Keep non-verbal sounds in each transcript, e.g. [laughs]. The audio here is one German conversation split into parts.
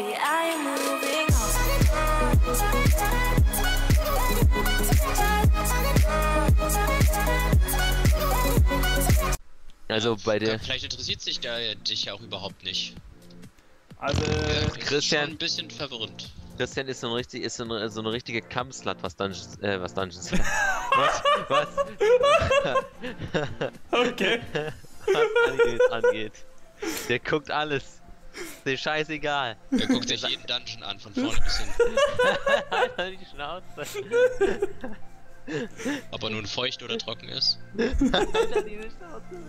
baby, I'm moving Also bei der Vielleicht interessiert sich der dich ja auch überhaupt nicht. Also, Äh, ist Christian- Schon ein bisschen verwirrend. Christian ist so ein richtig, ist so eine, so eine richtige Kampfslut, was Dungeons, äh, was Dungeons. [laughs] was, was, okay. was [laughs] angeht, angeht. Der guckt alles. Ist Dem scheißegal. Er guckt sich jeden Dungeon an, von vorne bis hinten. [laughs] Alter, die Schnauze. Ob er nun feucht oder trocken ist. Alter, die Schnauze.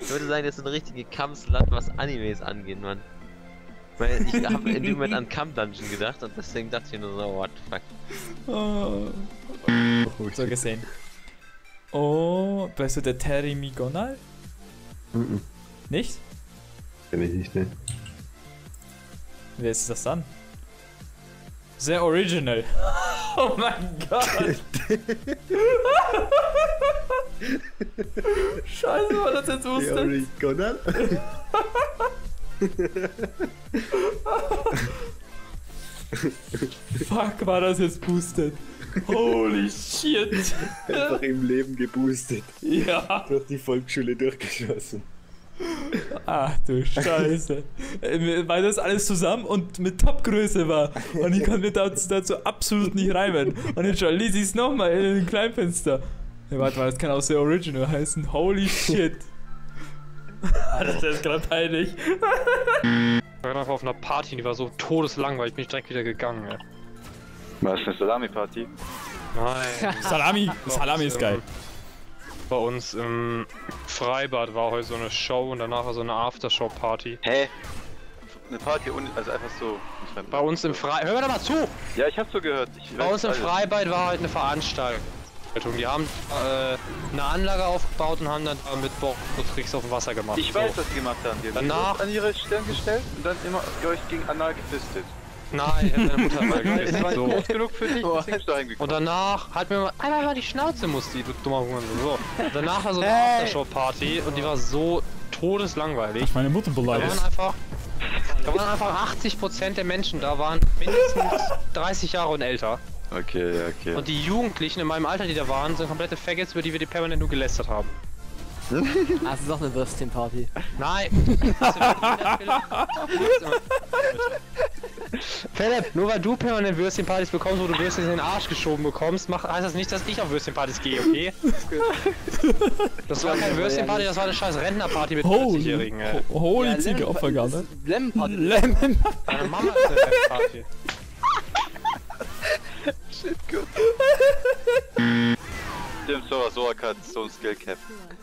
Ich würde sagen, das ist eine richtige Kampfslut, was Animes angeht, Mann. Weil ich habe in dem Moment an Camp Dungeon gedacht und deswegen dachte ich nur so, what the fuck. Oh. So gesehen. Oh, bist du der Terry Migonal? Mhm. Nicht? Kenn ich nicht, ne? Wer ist das dann? Sehr original. [laughs] Oh mein Gott. [laughs] Scheiße, war das jetzt wusste. Gonal? Fuck, war das jetzt boosted. Holy shit. Einfach im Leben geboostet. Ja. Durch die Volksschule durchgeschossen. Ach du Scheiße. Äh, Weil das alles zusammen und mit Topgröße war. Und ich konnte mir dazu, dazu absolut nicht reimen. Und jetzt schon lese ich es nochmal in den Kleinfenster. Ja, warte mal, das kann auch sehr original heißen. Holy shit. das ist gerade peinlich. Ich war einfach auf einer Party, die war so todeslangweilig, bin ich direkt wieder gegangen. Ey. Was eine Salami-Party? Nein. Salami. Salami ist geil. Bei uns im Freibad war heute so eine Show und danach war so eine Aftershow-Party. Hä? Eine Party, ohne- also einfach so. Bei uns im Freibad. Hör mir doch mal zu! Ja, ich hab so gehört. Ich Bei uns im alles. Freibad war heute eine Veranstaltung. Die haben äh, eine Anlage aufgebaut und haben dann mit Box-Tricks auf dem Wasser gemacht. Ich weiß, was die gemacht haben. Die haben Danach- die an ihre Stirn gestellt und dann immer euch gegen Anal gefistet. Nein, [laughs] ich hab meine Mutter mal Das gegessen. war So. groß genug für dich, deswegen bist du Und danach hat mir mal einmal mal die Schnauze musste, du dummer Huren. So. Danach war so eine Aftershow-Party und die war so todeslangweilig. Meine Mutter Da waren einfach, da waren einfach 80% der Menschen da, waren mindestens [laughs] 30 Jahre und älter. Okay, ja, okay. Und die Jugendlichen in meinem Alter, die da waren, sind komplette Faggots, über die wir die permanent nur gelästert haben. Ah, es ist auch eine Würstchenparty. Nein! [laughs] Philipp, nur weil du permanent Würstchenpartys bekommst, wo du Würstchen in den Arsch geschoben bekommst, mach, heißt das nicht, dass ich auf Würstchenpartys gehe, okay? Das war keine Würstchenparty, das war eine scheiß Rentnerparty mit Holy, 40-Jährigen, ey. holy Ziege Opfergabe. Lemon Party. Lemon. Deine Mama ist eine Rentnerparty. [laughs] Stimmt, hat so ein Skill Cap.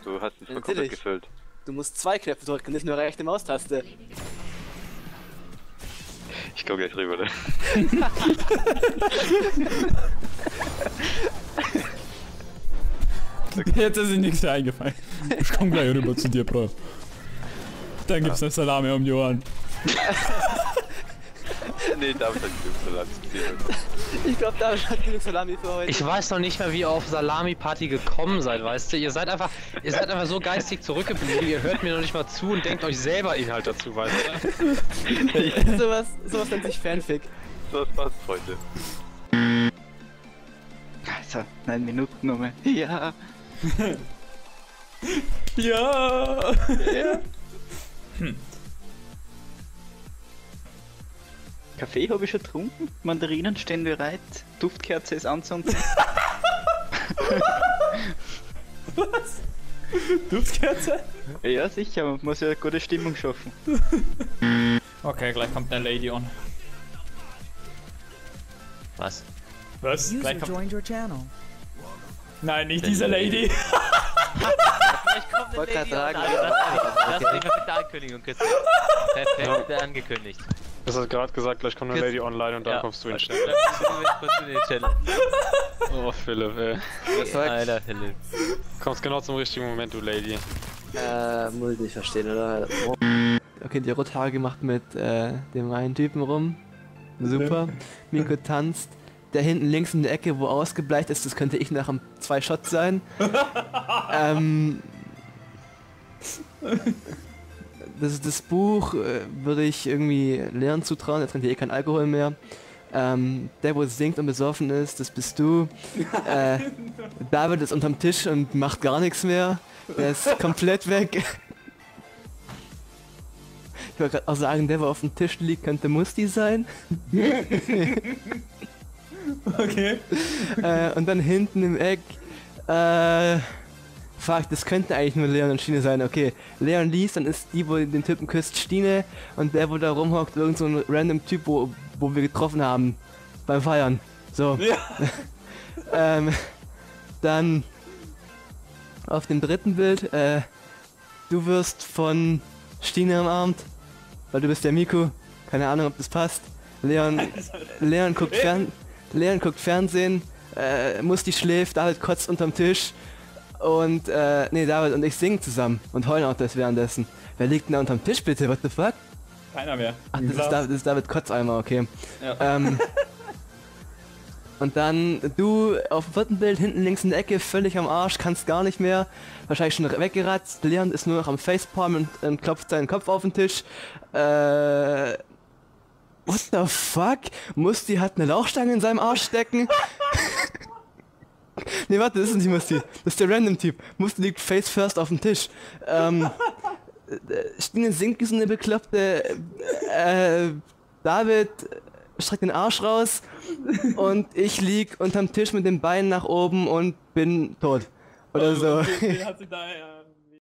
Du hast ihn voll komplett gefüllt. Du musst zwei Knöpfe drücken, nicht nur rechte Maustaste. Ich komm gleich rüber, ne? [laughs] Jetzt ist dir nichts mehr eingefallen. Ich komm gleich rüber zu dir, Bro. Dann gibt's eine Salami um die Ohren. [laughs] nee, damit hat die so lang Ich [laughs] glaube, da hat genug Salami für heute. Ich weiß noch nicht mehr, wie ihr auf Salami-Party gekommen seid, weißt du? Ihr seid einfach, ihr seid einfach so geistig zurückgeblieben, ihr hört mir noch nicht mal zu und denkt euch selber Inhalt dazu, weißt du? [laughs] sowas, sowas nennt sich Fanfic. So was passt heute. Also, neun Minuten nochmal. Ja. Ja. [laughs] Kaffee habe ich schon getrunken. Mandarinen stehen bereit. Duftkerze ist anzünden. Was? Duftkerze? ja, sicher. Man muss ja eine gute Stimmung schaffen. Okay, gleich kommt eine Lady on. Was? Was? Gleich kommt... Nein, nicht diese Lady. Vielleicht kommt eine Lady sagen. Das ist nicht mehr mit der Ankündigung, Christian. Perfekt, wird angekündigt. Das hat gerade gesagt, gleich kommt eine Lady online und dann Ja. kommst du in den kurz in den Channel. Oh, Philipp, ey. Alter, Philipp. Kommst genau zum richtigen Moment, du Lady. Äh, muss ich nicht verstehen, oder? Okay, die Rothaare gemacht mit äh, dem einen Typen rum. Super. Miko tanzt. Der hinten links in der Ecke, wo ausgebleicht ist, das könnte ich nach einem zwei Shots sein. ähm, das, das Buch äh, würde ich irgendwie Leon zutrauen, er trinkt ja eh keinen Alkohol mehr. Ähm, der, wo singt und besoffen ist, das bist du. [laughs] Äh, David ist unterm Tisch und macht gar nichts mehr. Der ist komplett weg. Ich wollte gerade auch sagen, der, wo auf dem Tisch liegt, könnte Musti sein. [laughs] Okay. äh, und dann hinten im Eck, äh, fuck, das könnte eigentlich nur Leon und Stine sein. Okay, Leon liest, dann ist die, wo den Typen küsst, Stine und der, wo da rumhockt, irgend so ein random Typ, wo, wo wir getroffen haben beim Feiern. So. Ja. [laughs] ähm, dann auf dem dritten Bild, äh, du wirst von Stine umarmt, weil du bist der Miku. Keine Ahnung, ob das passt. Leon, [laughs] Leon guckt fern, Leon guckt Fernsehen, äh, Musti schläft, David kotzt unterm Tisch und äh, nee, David und ich singen zusammen und heulen auch das währenddessen. Wer liegt denn da unterm Tisch bitte? What the fuck? Keiner mehr. Ach, das ist, David, das ist David Kotzeimer, okay. Ja. Ähm, und dann du auf dem vierten Bild hinten links in der Ecke, völlig am Arsch, kannst gar nicht mehr. Wahrscheinlich schon weggeratzt. Leon ist nur noch am Facepalm und, und klopft seinen Kopf auf den Tisch. Äh. What the fuck? Musti hat eine Lauchstange in seinem Arsch stecken. [laughs] nee, warte, das ist nicht Musti. Das ist der Random-Typ. Musti liegt face first auf dem Tisch. Ähm. äh, Stine singt wie so eine bekloppte. Äh, David streckt den Arsch raus und ich lieg unterm Tisch mit den Beinen nach oben und bin tot. Oder so. Den, den hat sie da, äh,